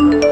you